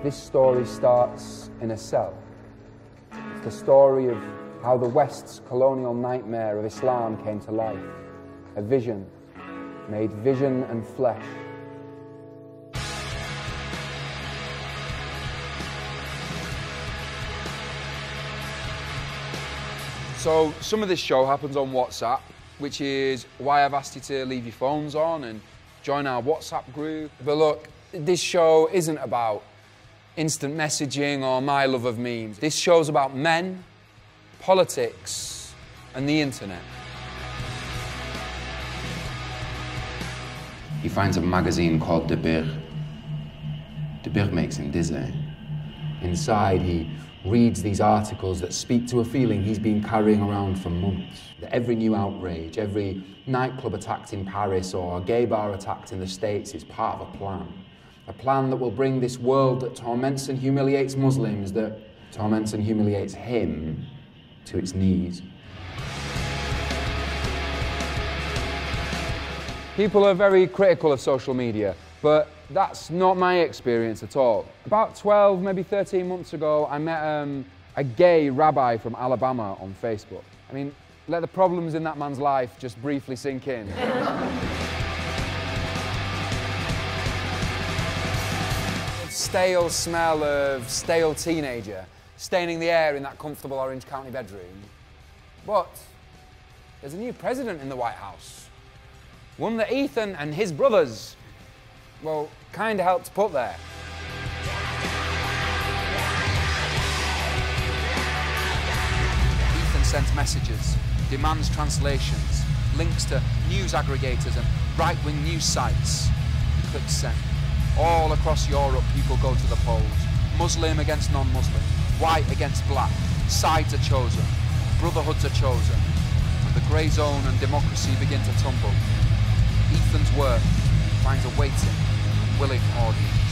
This story starts in a cell. It's the story of how the West's colonial nightmare of Islam came to life. A vision made vision and flesh. So, some of this show happens on WhatsApp, which is why I've asked you to leave your phones on and join our WhatsApp group. But look, this show isn't about instant messaging or my love of memes. This show's about men, politics, and the internet. He finds a magazine called Dabiq. De Bir makes him dizzy. Inside, he reads these articles that speak to a feeling he's been carrying around for months. That every new outrage, every nightclub attacked in Paris or gay bar attacked in the States is part of a plan. A plan that will bring this world that torments and humiliates Muslims, that torments and humiliates him, to its knees. People are very critical of social media, but that's not my experience at all. About 12, maybe 13 months ago, I met um, a gay rabbi from Alabama on Facebook. I mean, let the problems in that man's life just briefly sink in. stale smell of stale teenager staining the air in that comfortable Orange County bedroom. But there's a new president in the White House. One that Ethan and his brothers, well, kind of helped put there. Ethan sends messages, demands translations, links to news aggregators and right wing news sites. He clicks send. All across Europe, people go to the polls. Muslim against non Muslim, white against black. Sides are chosen, brotherhoods are chosen, and the grey zone and democracy begin to tumble. Ethan's work finds a waiting, willing audience.